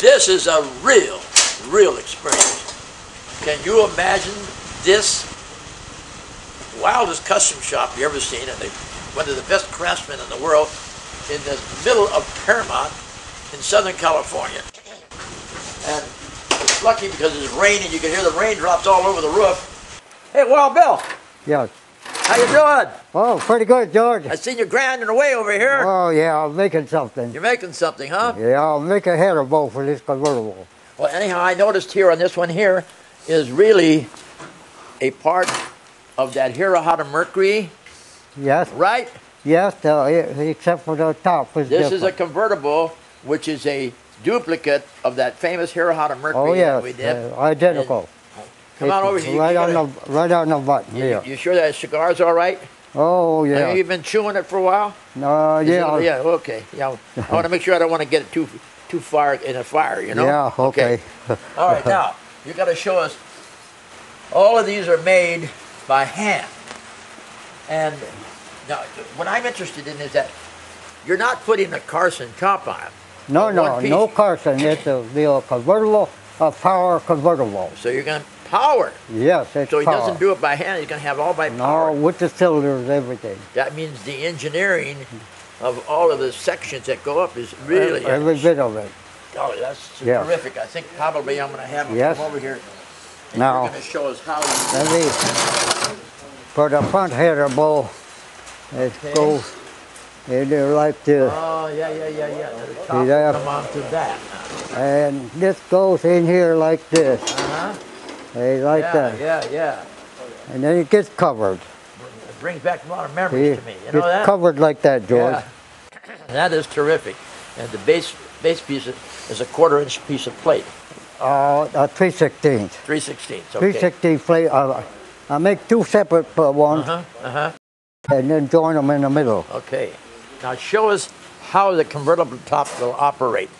This is a real, real experience. Can you imagine this wildest custom shop you ever seen? And they one of the best craftsmen in the world in the middle of Paramount in Southern California. And it's lucky because it's raining. You can hear the raindrops all over the roof. Hey, Wild Bill, Yes. How you doing? Oh, pretty good, George. I seen you grinding away over here. Oh, yeah, I'm making something. You're making something, huh? Yeah, I'll make a header bow for this convertible. Well, anyhow, I noticed here on this one here is really a part of that Hirohata Mercury, Yes, right? yes, uh, except for the top is This is a convertible, which is a duplicate of that famous Hirohata Mercury Oh, yes, that we did. uh, identical. Come on over here. Right on the right on the button. You, Yeah. you sure that cigar's all right? Oh, yeah. Have you been chewing it for a while? Uh, Is it- yeah. yeah. Okay. Yeah. I want to make sure I don't want to get it too too far in a fire. You know. Yeah, okay. All right. Now you got to show us. All of these are made by hand, and now what I'm interested in is that you're not putting a Carson top on it. No, no, no Carson. It's a, uh, convertible, a power convertible. So you're going to power. Yes, it's So he power. doesn't do it by hand. He's going to have all by power. No, with the cylinders, everything. That means the engineering of all of the sections that go up is really. Every bit of it. Oh, that's Yeah. terrific. I think probably I'm going to have him Yes. come over here. And Now- you're going to show us how you for the front header bow, it Okay. goes in there like this. Oh, yeah, yeah, yeah, yeah. The top that? come onto that. And this goes in here like this. Uh-huh. Eh, like yeah, that. yeah, yeah. And then it gets covered. It brings back a lot of See, memories to me. You know that? covered like that, George. Yeah. That is terrific. And the base base piece is a quarter inch piece of plate, Uh, a 316. 3 sixteenths. Okay. 316 plate. Uh, I make two separate uh, ones Uh-huh, uh-huh. and then join them in the middle. Okay. Now show us how the convertible top will operate.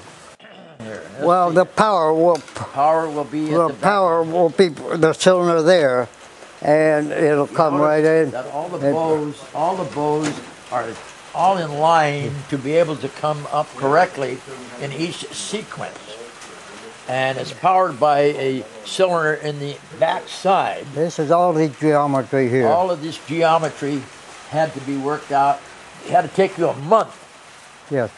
Let's Well, see. the power will power will be the the power will be the cylinder there, and it'll come right in. All the bows, all the bows are all in line to be able to come up correctly in each sequence. And it's powered by a cylinder in the back side. This is all the geometry here. All of this geometry had to be worked out. It had to take you a month, yes.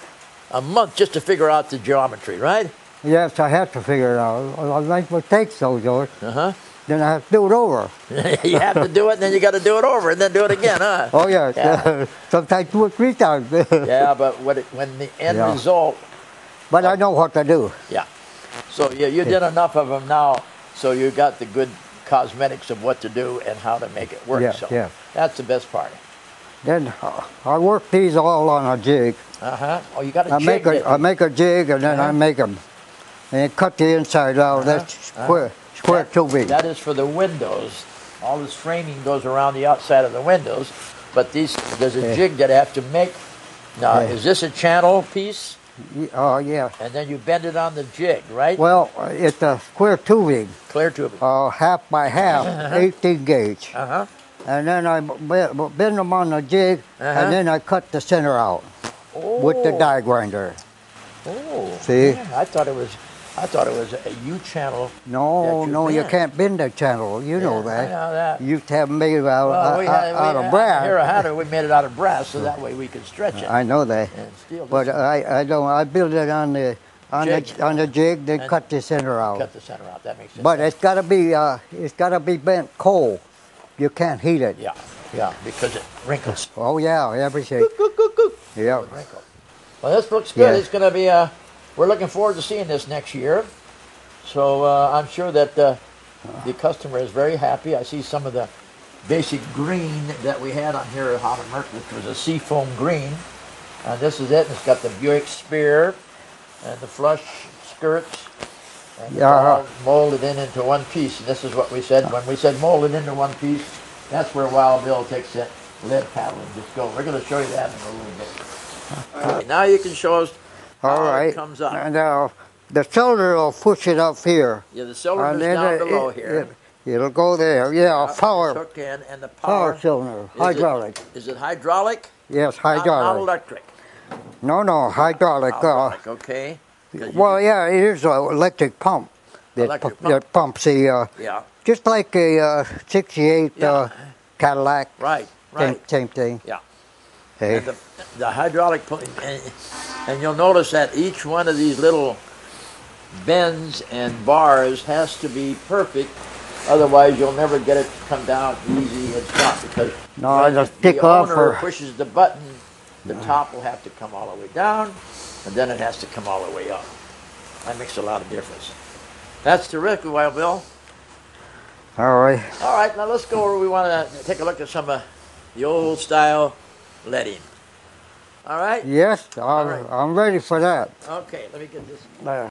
A month just to figure out the geometry, right? Yes, I have to figure it out. I make mistakes, though, George. Uh huh. Then I have to do it over. you have to do it, and then you got to do it over, and then do it again, huh? Oh, yes. Yeah. Sometimes two or three times. Yeah, but when, it, when the end Yeah. result but I know what to do. Yeah. So yeah, you did enough of them now, so you got the good cosmetics of what to do and how to make it work. Yeah, so yeah. that's the best part. Then uh, I work these all on a jig. Uh huh. Oh, you got to I make a, I make a jig and then I Uh-huh. make them. And cut the inside out. That's square, square tubing. That is for the windows. All this framing goes around the outside of the windows, but these there's a Yeah. jig that I have to make. Now, Yeah. is this a channel piece? Oh, yeah. And then you bend it on the jig, right? Well, it's a square tubing, Clear tubing. uh, half by half, 18 gauge. Uh huh. And then I bend them on the jig, Uh-huh. and then I cut the center out with the die grinder. Oh. See? yeah, I thought it was. I thought it was a U channel. No, you no, you can't bend the channel. You know that. I know that. You have made out, Well, we out, had, out we of brass. Here, I had it. We made it out of brass, so that way we could stretch it I know that. But I, I don't. I build it on the on Jig. the on the jig, then And cut the center out. cut the center out. That makes sense. But it's got to be uh, it's got to be bent cold. You can't heat it. yeah, yeah, because it wrinkles. Oh yeah, everything. Yeah. Wrinkle. Well, this looks good. Yeah. It's going to be. Uh, we're looking forward to seeing this next year. So uh, I'm sure that uh, the customer is very happy. I see some of the basic green that we had on here at Hot Merck, which was a seafoam green. And this is it. It's got the Buick Spear and the flush skirts. And Yeah. molded in into one piece. And this is what we said when we said molded into one piece. That's where Wild Bill takes that lead paddle and just go. We're going to show you that in a little bit. All right, now you can show us All right. it comes up. And uh, the cylinder will push it up here. Yeah, the cylinder's down it, below it, here. It, will go there. Yeah, It's power hooked in, and the power power. cylinder, is hydraulic. Is it hydraulic? Yes, Not- Not, hydraulic. electric. No, no, hydraulic. Uh, Hydraulic, okay. You- Well, yeah, it is an electric pump that, Electric pump. that pumps the, uh, Yeah, just like a uh, 68 Yeah. uh, Cadillac, right, right. same thing. Yeah. Hey. And the, the hydraulic pump, and, and you'll notice that each one of these little bends and bars has to be perfect. Otherwise, you'll never get it to come down easy and stop because No, it'll the stick owner or- pushes the button, the top will have to come all the way down, and then it has to come all the way up. That makes a lot of difference. That's terrific, Wild Bill. All right. All right, now let's go where we want to take a look at some of the old style leading. All right? Yes, I'm, right. I'm ready for that. Okay, let me get this. There.